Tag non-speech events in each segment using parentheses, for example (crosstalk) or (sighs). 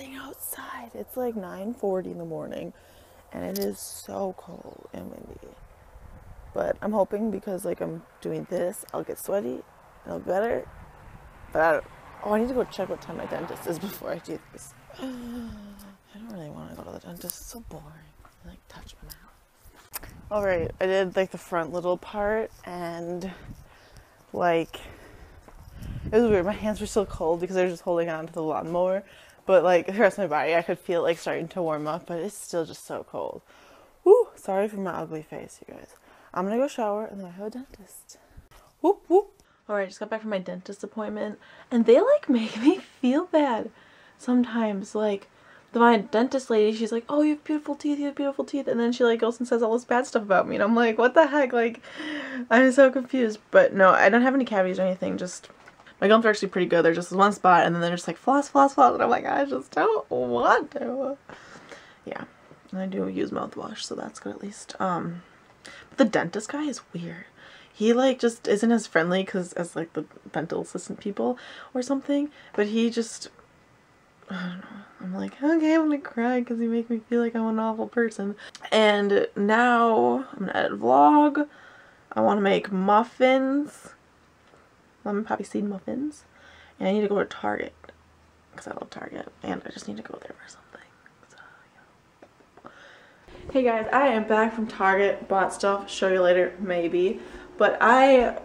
freezing outside. It's like 9:40 in the morning and it is so cold and windy. But I'm hoping because like I'm doing this, I'll get sweaty, and I'll be better. But I don't, oh, I need to go check what time my dentist is (laughs) before I do this. (sighs) I don't really want to go to the dentist. It's so boring. I, like touch my mouth. All right, I did like the front little part and like it was weird. My hands were still cold because I was just holding on to the lawnmower. But like the rest of my body, I could feel like starting to warm up, but it's still just so cold. Whoo! Sorry for my ugly face, you guys. I'm gonna go shower and then I have a dentist. Whoop whoop. Alright, just got back from my dentist appointment and they like (laughs) make me feel bad sometimes. Like the my dentist lady, she's like, Oh, you have beautiful teeth, you have beautiful teeth and then she like goes and says all this bad stuff about me and I'm like, what the heck? Like I'm so confused. But no, I don't have any cavities or anything, just my gums are actually pretty good. They're just one spot and then they're just like floss, floss, floss. And I'm like, I just don't want to. Yeah. And I do use mouthwash, so that's good at least. Um, but the dentist guy is weird. He like just isn't as friendly because as like the dental assistant people or something. But he just, I don't know. I'm like, okay, I'm gonna cry because you make me feel like I'm an awful person. And now I'm gonna edit vlog. I want to make muffins lemon poppy seed muffins. And I need to go to Target because I love Target and I just need to go there for something. So, yeah. Hey guys, I am back from Target, bought stuff, show you later, maybe. But I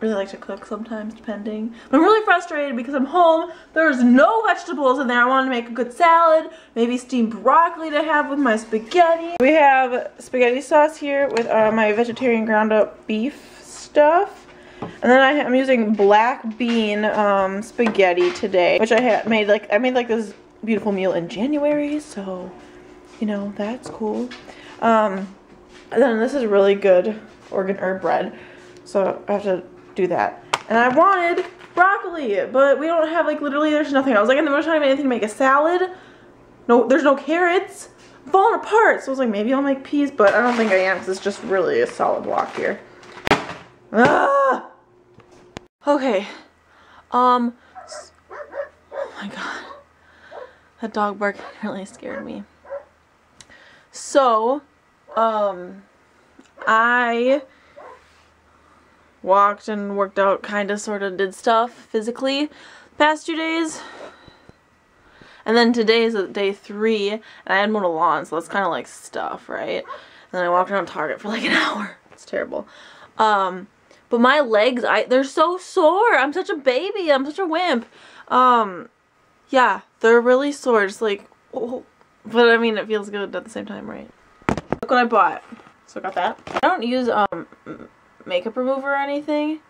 really like to cook sometimes, depending. But I'm really frustrated because I'm home, there's no vegetables in there. I want to make a good salad, maybe steamed broccoli to have with my spaghetti. We have spaghetti sauce here with uh, my vegetarian ground up beef stuff. And then I, am using black bean um, spaghetti today, which I had made like I made like this beautiful meal in January, so you know that's cool. Um, and then this is really good organ herb bread, so I have to do that. And I wanted broccoli, but we don't have like literally there's nothing. I was like in the middle trying to make anything to make a salad. No, there's no carrots. I'm falling apart. So I was like maybe I'll make peas, but I don't think I am because it's just really a solid block here. Ah! Okay. Um. Oh my god. That dog bark really scared me. So, um, I walked and worked out, kind of, sort of did stuff physically past two days. And then today is day three, and I had mowed a lawn, so that's kind of like stuff, right? And then I walked around Target for like an (laughs) hour. It's terrible. Um, but my legs, I they're so sore. I'm such a baby. I'm such a wimp. Um, yeah, they're really sore. Just like, oh. but I mean, it feels good at the same time, right? Look what I bought. So I got that. I don't use um makeup remover or anything,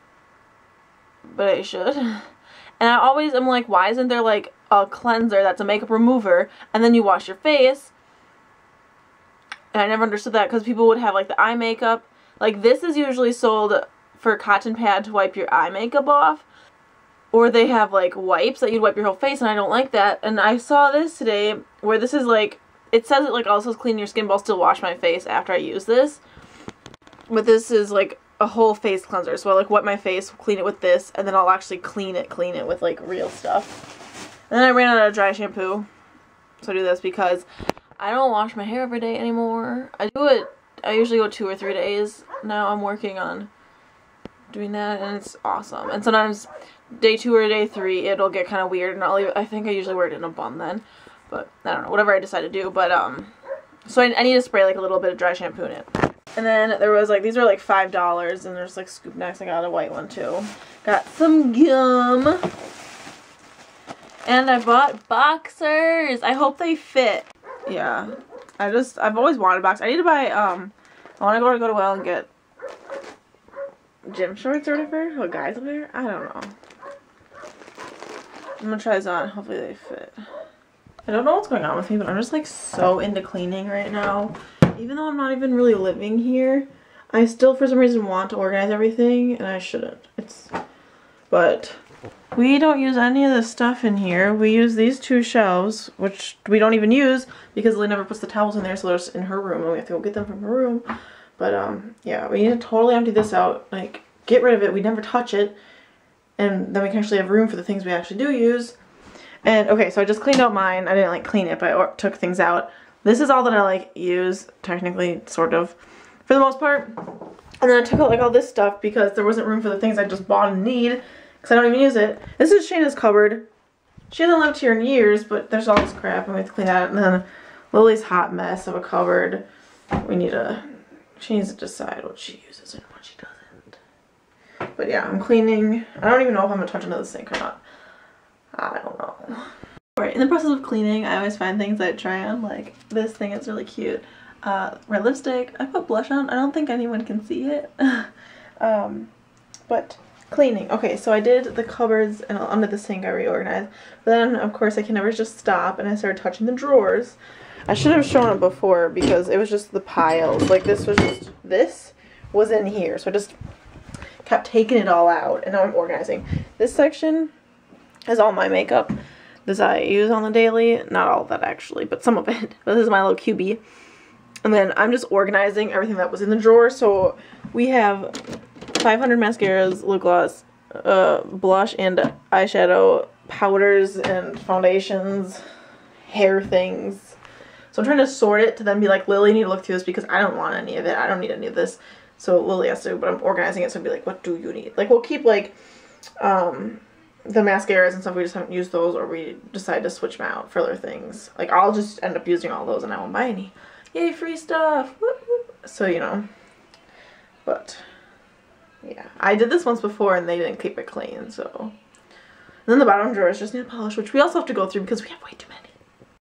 but I should. And I always am like, why isn't there like a cleanser that's a makeup remover, and then you wash your face? And I never understood that because people would have like the eye makeup. Like this is usually sold for a cotton pad to wipe your eye makeup off. Or they have like wipes that you'd wipe your whole face and I don't like that. And I saw this today where this is like, it says it like also clean your skin but I'll still wash my face after I use this. But this is like a whole face cleanser. So I like wet my face, clean it with this, and then I'll actually clean it, clean it with like real stuff. And then I ran out of dry shampoo. So I do this because I don't wash my hair every day anymore. I do it, I usually go two or three days. Now I'm working on doing that and it's awesome. And sometimes day two or day three it'll get kind of weird and I'll leave, I think I usually wear it in a bun then. But I don't know, whatever I decide to do. But um, so I, I need to spray like a little bit of dry shampoo in it. And then there was like, these are like $5 and there's like scoop necks. I got a white one too. Got some gum. And I bought boxers. I hope they fit. Yeah. I just, I've always wanted boxers. I need to buy, um, I want to go to Goodwill and get gym shorts or whatever. What guys wear? I don't know. I'm gonna try these on. Hopefully they fit. I don't know what's going on with me, but I'm just like so into cleaning right now. Even though I'm not even really living here, I still for some reason want to organize everything and I shouldn't. It's, but we don't use any of this stuff in here. We use these two shelves, which we don't even use because Lily never puts the towels in there, so they're just in her room and we have to go get them from her room. But um, yeah, we need to totally empty this out, like get rid of it. We never touch it. And then we can actually have room for the things we actually do use. And okay, so I just cleaned out mine. I didn't like clean it, but I took things out. This is all that I like use, technically, sort of, for the most part. And then I took out like all this stuff because there wasn't room for the things I just bought and need because I don't even use it. This is Shayna's cupboard. She hasn't lived here in years, but there's all this crap and we have to clean that. And then Lily's hot mess of a cupboard. We need to, she needs to decide what she uses and what she doesn't. But yeah, I'm cleaning. I don't even know if I'm gonna touch another sink or not. I don't know. Alright, in the process of cleaning, I always find things I try on. Like this thing is really cute. Uh, red lipstick. I put blush on. I don't think anyone can see it. (laughs) um, but cleaning. Okay, so I did the cupboards and under the sink I reorganized. But then, of course, I can never just stop and I started touching the drawers. I should have shown it before because it was just the piles. Like this was just, this was in here. So I just kept taking it all out and now I'm organizing. This section is all my makeup that I use on the daily. Not all that actually, but some of it. But (laughs) this is my little QB. And then I'm just organizing everything that was in the drawer. So we have 500 mascaras, lip gloss, uh, blush and eyeshadow, powders and foundations, hair things. So I'm trying to sort it to then be like, Lily, you need to look through this because I don't want any of it. I don't need any of this. So Lily has to, but I'm organizing it so I'll be like, what do you need? Like we'll keep like um, the mascaras and stuff. We just haven't used those or we decide to switch them out for other things. Like I'll just end up using all those and I won't buy any. Yay, free stuff. So, you know. But, yeah. I did this once before and they didn't keep it clean, so. And then the bottom drawers just need polish, which we also have to go through because we have way too many.